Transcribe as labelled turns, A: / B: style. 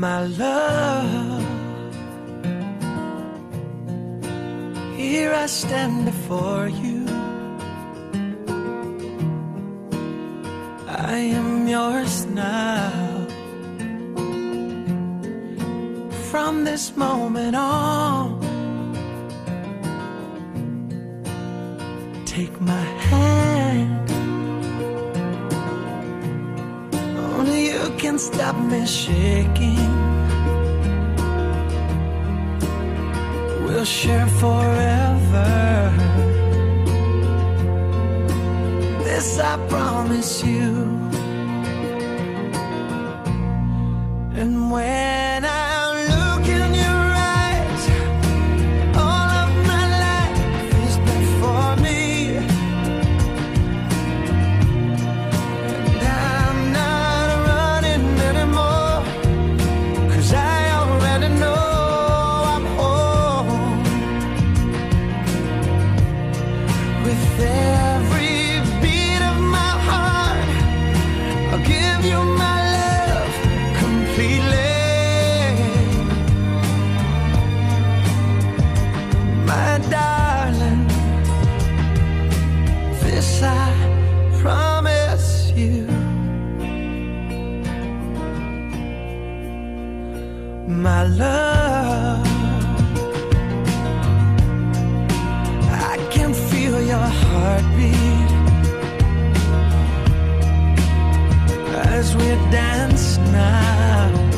A: my love. Here I stand before you. I am yours now. From this moment on, take my hand. can stop me shaking. We'll share forever. This I promise you. my love. I can feel your heartbeat as we dance now.